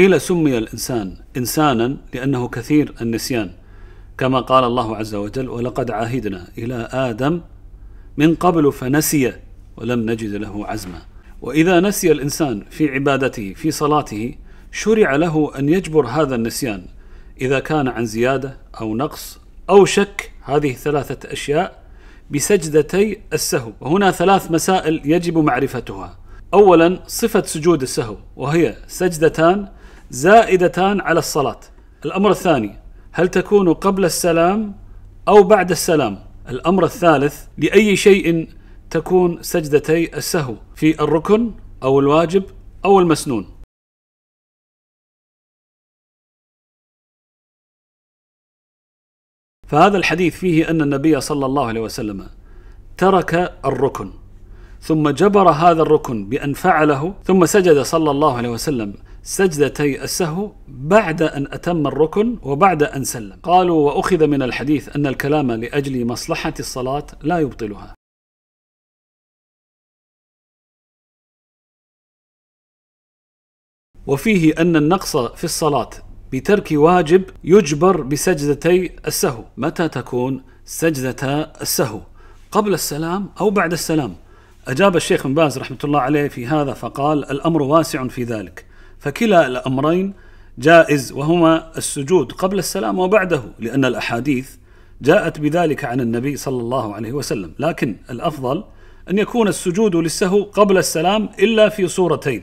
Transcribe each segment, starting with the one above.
قيل سمي الإنسان إنسانا لأنه كثير النسيان كما قال الله عز وجل ولقد عاهدنا إلى آدم من قبل فنسي ولم نجد له عزما وإذا نسي الإنسان في عبادته في صلاته شرع له أن يجبر هذا النسيان إذا كان عن زيادة أو نقص أو شك. هذه ثلاثة أشياء بسجدتي السهو. وهنا ثلاث مسائل يجب معرفتها. أولا صفة سجود السهو وهي سجدتان زائدتان على الصلاة. الأمر الثاني هل تكون قبل السلام أو بعد السلام؟ الأمر الثالث لأي شيء تكون سجدتي السهو؟ في الركن أو الواجب أو المسنون؟ فهذا الحديث فيه أن النبي صلى الله عليه وسلم ترك الركن ثم جبر هذا الركن بأن فعله ثم سجد صلى الله عليه وسلم سجدتي السهو بعد أن أتم الركن وبعد أن سلم. قالوا وأخذ من الحديث أن الكلام لأجل مصلحة الصلاة لا يبطلها. وفيه أن النقص في الصلاة بترك واجب يجبر بسجدتي السهو. متى تكون سجدة السهو؟ قبل السلام أو بعد السلام؟ أجاب الشيخ بن باز رحمة الله عليه في هذا فقال الأمر واسع في ذلك. فكلا الأمرين جائز وهما السجود قبل السلام وبعده لأن الأحاديث جاءت بذلك عن النبي صلى الله عليه وسلم. لكن الأفضل أن يكون السجود للسهو قبل السلام إلا في صورتين.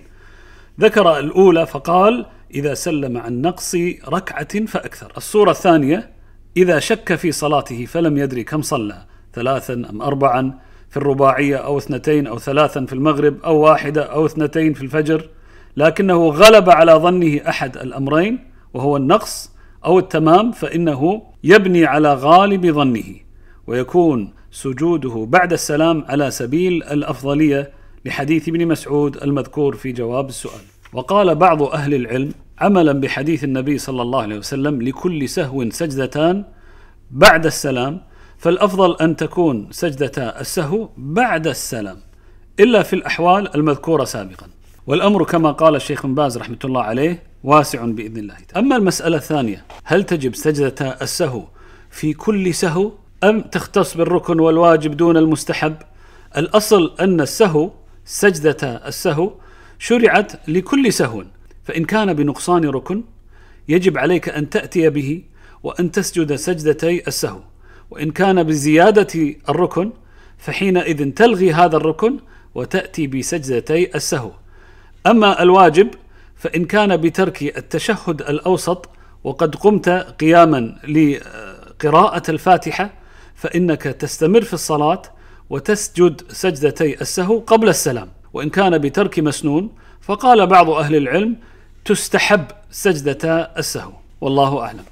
ذكر الأولى فقال إذا سلم عن نقص ركعة فأكثر. الصورة الثانية إذا شك في صلاته فلم يدري كم صلى ثلاثا أم أربعا في الرباعية أو اثنتين أو ثلاثا في المغرب أو واحدة أو اثنتين في الفجر. لكنه غلب على ظنه أحد الأمرين وهو النقص أو التمام فإنه يبني على غالب ظنه ويكون سجوده بعد السلام على سبيل الأفضلية لحديث ابن مسعود المذكور في جواب السؤال. وقال بعض أهل العلم عملا بحديث النبي صلى الله عليه وسلم لكل سهو سجدتان بعد السلام فالأفضل أن تكون سجدتا السهو بعد السلام إلا في الأحوال المذكورة سابقا. والأمر كما قال الشيخ بن باز رحمة الله عليه واسع بإذن الله أما المسألة الثانية هل تجب سجدتا السهو في كل سهو أم تختص بالركن والواجب دون المستحب؟ الأصل أن السهو سجدة السهو شرعت لكل سهو فإن كان بنقصان ركن يجب عليك أن تأتي به وأن تسجد سجدتي السهو. وإن كان بزيادة الركن فحينئذ تلغي هذا الركن وتأتي بسجدتي السهو. أما الواجب فإن كان بترك التشهد الأوسط وقد قمت قياما لقراءة الفاتحة فإنك تستمر في الصلاة وتسجد سجدتي السهو قبل السلام. وإن كان بترك مسنون فقال بعض أهل العلم تستحب سجدة السهو. والله أعلم.